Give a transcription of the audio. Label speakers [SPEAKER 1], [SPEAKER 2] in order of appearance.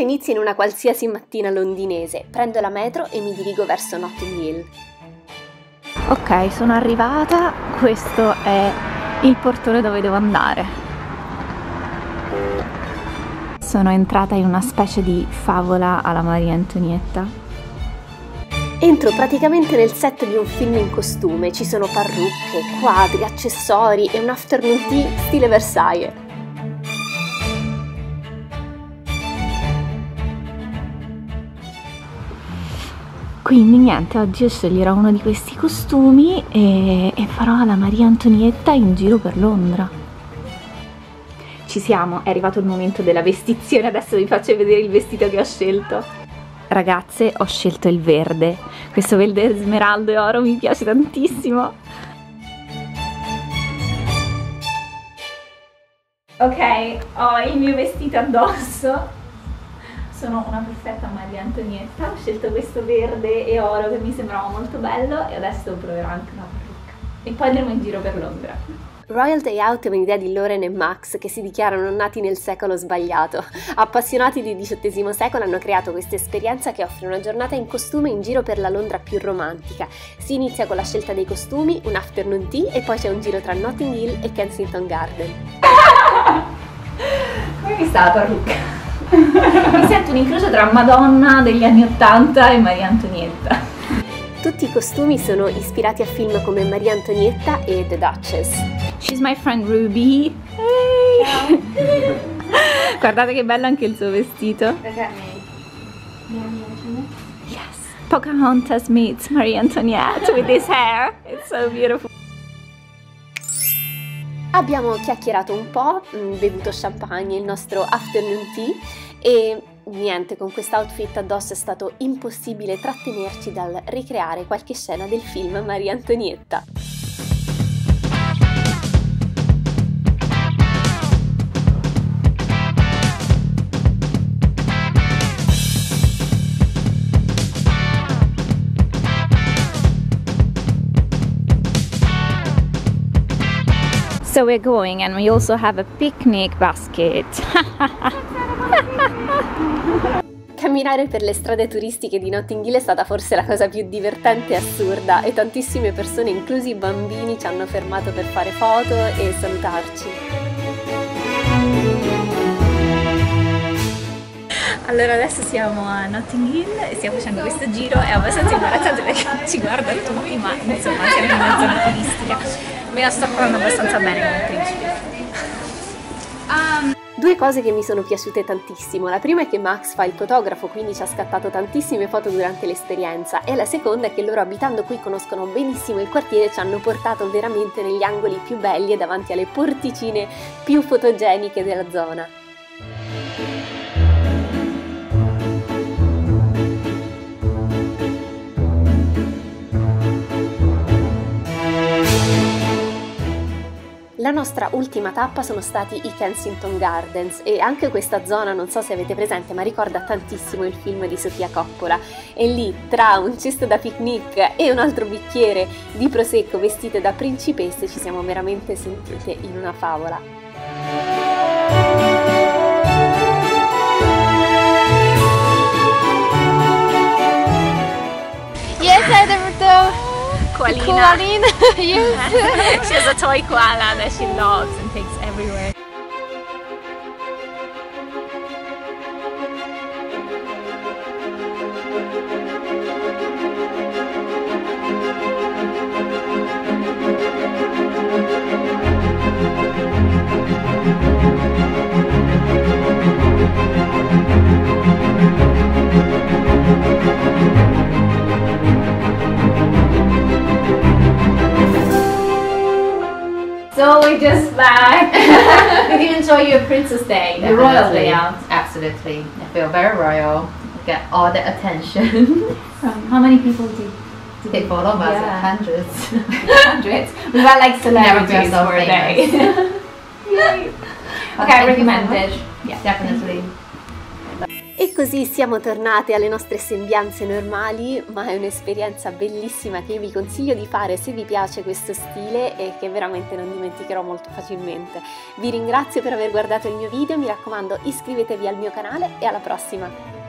[SPEAKER 1] inizia in una qualsiasi mattina londinese. Prendo la metro e mi dirigo verso Notting Hill.
[SPEAKER 2] Ok, sono arrivata, questo è il portone dove devo andare. Sono entrata in una specie di favola alla Maria Antonietta.
[SPEAKER 1] Entro praticamente nel set di un film in costume, ci sono parrucche, quadri, accessori e un afternoon tea stile Versailles.
[SPEAKER 2] Quindi niente, oggi io sceglierò uno di questi costumi e, e farò la Maria Antonietta in giro per Londra. Ci siamo, è arrivato il momento della vestizione, adesso vi faccio vedere il vestito che ho scelto. Ragazze, ho scelto il verde. Questo verde smeraldo e oro mi piace tantissimo. Ok, ho il mio vestito addosso sono una perfetta Maria Antonietta, ho scelto questo verde e oro che mi sembrava molto bello e adesso proverò anche una parrucca. E poi andremo in giro per Londra.
[SPEAKER 1] Royal Day Out è un'idea di Loren e Max che si dichiarano nati nel secolo sbagliato. Appassionati di XVIII secolo hanno creato questa esperienza che offre una giornata in costume in giro per la Londra più romantica. Si inizia con la scelta dei costumi, un afternoon tea e poi c'è un giro tra Notting Hill e Kensington Garden.
[SPEAKER 2] Come mi sta la parrucca? Mi sento un incrocio tra Madonna degli anni Ottanta e Maria Antonietta.
[SPEAKER 1] Tutti i costumi sono ispirati a film come Maria Antonietta e The Duchess.
[SPEAKER 2] She's my friend Ruby. Hey. Guardate che bello anche il suo vestito. Yes. Pocahontas meets Marie Antoinette with this hair. It's so beautiful.
[SPEAKER 1] Abbiamo chiacchierato un po', mm, bevuto champagne, il nostro afternoon tea e niente, con quest'outfit addosso è stato impossibile trattenerci dal ricreare qualche scena del film Maria Antonietta.
[SPEAKER 2] So we're going and we also have a picnic basket.
[SPEAKER 1] Camminare per le strade turistiche di Notting Hill è stata forse la cosa più divertente e assurda e tantissime persone, inclusi i bambini, ci hanno fermato per fare foto e salutarci.
[SPEAKER 2] Allora adesso siamo a Notting Hill e stiamo facendo questo giro, è abbastanza imbarazzante perché ci guardano tutti, ma insomma siamo in una zona turistica me la sto provando abbastanza bene come principe.
[SPEAKER 1] Um, Due cose che mi sono piaciute tantissimo. La prima è che Max fa il fotografo, quindi ci ha scattato tantissime foto durante l'esperienza. E la seconda è che loro abitando qui conoscono benissimo il quartiere e ci hanno portato veramente negli angoli più belli e davanti alle porticine più fotogeniche della zona. La nostra ultima tappa sono stati i Kensington Gardens e anche questa zona, non so se avete presente, ma ricorda tantissimo il film di Sofia Coppola. E lì, tra un cesto da picnic e un altro bicchiere di prosecco vestite da principesse, ci siamo veramente sentite in una favola.
[SPEAKER 2] Koalina.
[SPEAKER 3] Koalina, yes.
[SPEAKER 2] she has a toy koala that she loves and takes everywhere. Just back. Did you enjoy your Princess Day, the royal day out?
[SPEAKER 4] Absolutely. I feel very royal. Get all the attention.
[SPEAKER 2] From um, how many people did? did
[SPEAKER 4] all of us,
[SPEAKER 2] Yeah.
[SPEAKER 4] hundreds.
[SPEAKER 2] Hundreds. We were like celebrities
[SPEAKER 4] so
[SPEAKER 2] for a day. Okay, I
[SPEAKER 4] Thank you so
[SPEAKER 2] recommend it. Yeah,
[SPEAKER 4] Definitely.
[SPEAKER 1] E così siamo tornate alle nostre sembianze normali, ma è un'esperienza bellissima che io vi consiglio di fare se vi piace questo stile e che veramente non dimenticherò molto facilmente. Vi ringrazio per aver guardato il mio video, mi raccomando iscrivetevi al mio canale e alla prossima!